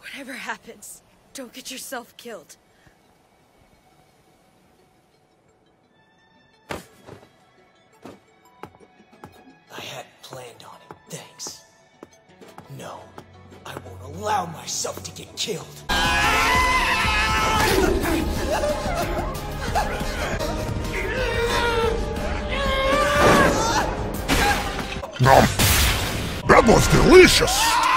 Whatever happens, don't get yourself killed. I had planned on it, thanks. No, I won't allow myself to get killed. Nom. That was delicious!